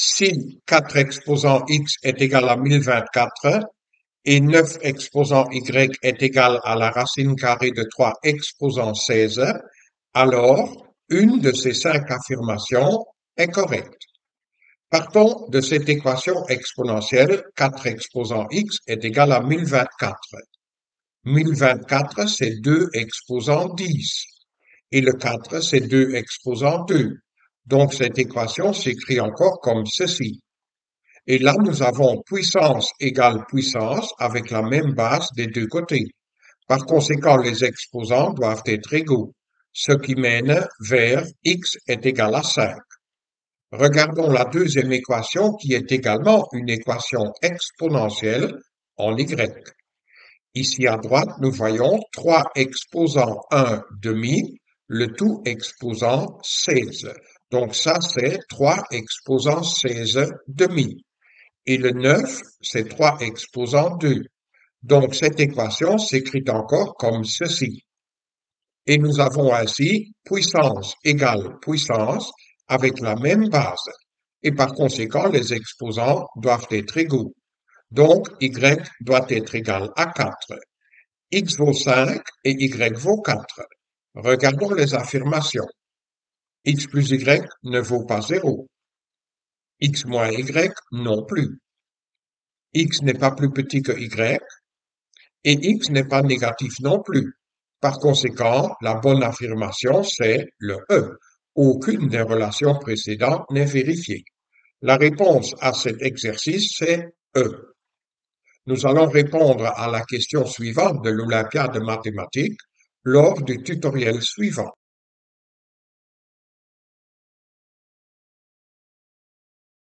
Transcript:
si 4 exposant x est égal à 1024 et 9 exposant y est égal à la racine carrée de 3 exposant 16, alors une de ces cinq affirmations est correcte. Partons de cette équation exponentielle 4 exposant x est égal à 1024. 1024, c'est 2 exposant 10. Et le 4, c'est 2 exposant 2. Donc cette équation s'écrit encore comme ceci. Et là, nous avons puissance égale puissance avec la même base des deux côtés. Par conséquent, les exposants doivent être égaux, ce qui mène vers x est égal à 5. Regardons la deuxième équation qui est également une équation exponentielle en y. Ici à droite, nous voyons 3 exposant 1 demi, le tout exposant 16. Donc ça, c'est 3 exposant 16 demi. Et le 9, c'est 3 exposant 2. Donc cette équation s'écrit encore comme ceci. Et nous avons ainsi puissance égale puissance avec la même base. Et par conséquent, les exposants doivent être égaux. Donc, y doit être égal à 4. x vaut 5 et y vaut 4. Regardons les affirmations x plus y ne vaut pas 0. x moins y non plus. x n'est pas plus petit que y et x n'est pas négatif non plus. Par conséquent, la bonne affirmation, c'est le E. Aucune des relations précédentes n'est vérifiée. La réponse à cet exercice, c'est E. Nous allons répondre à la question suivante de l'Olympiade de mathématiques lors du tutoriel suivant.